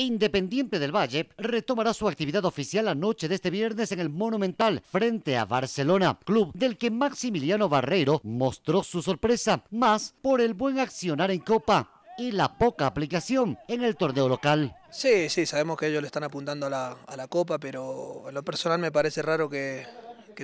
Independiente del Valle retomará su actividad oficial la noche de este viernes en el Monumental frente a Barcelona, club del que Maximiliano Barreiro mostró su sorpresa, más por el buen accionar en Copa y la poca aplicación en el torneo local. Sí, sí, sabemos que ellos le están apuntando a la, Copa, pero en lo personal me parece raro que,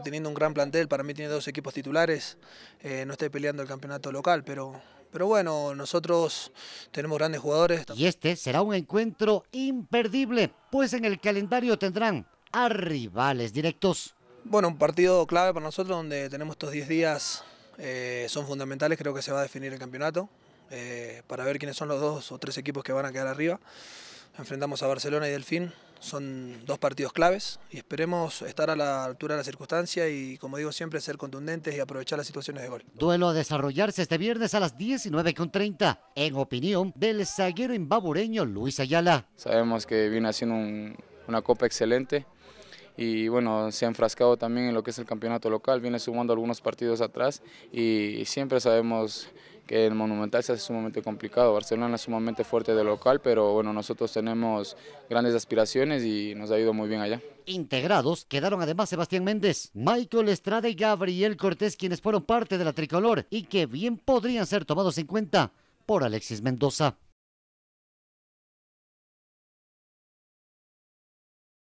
teniendo un gran plantel, para mí tiene dos equipos titulares, eh, no esté peleando el campeonato local, pero, pero bueno, nosotros tenemos grandes jugadores. Y este será un encuentro imperdible, pues en el calendario tendrán a rivales directos. Bueno, un partido clave para nosotros donde tenemos estos 10 días, eh, son fundamentales, creo que se va a definir el campeonato. Eh, para ver quiénes son los dos o tres equipos que van a quedar arriba. Enfrentamos a Barcelona y Delfín, son dos partidos claves y esperemos estar a la altura de la circunstancia y, como digo siempre, ser contundentes y aprovechar las situaciones de gol. Duelo a desarrollarse este viernes a las 19.30, en opinión del zaguero imbabureño Luis Ayala. Sabemos que viene haciendo una copa excelente y bueno, se ha enfrascado también en lo que es el campeonato local, viene sumando algunos partidos atrás y siempre sabemos que el Monumental se hace sumamente complicado. Barcelona es sumamente fuerte de local, pero bueno, nosotros tenemos grandes aspiraciones y nos ha ido muy bien allá. Integrados quedaron además Sebastián Méndez, Michael Estrada y Gabriel Cortés, quienes fueron parte de la tricolor y que bien podrían ser tomados en cuenta por Alexis Mendoza.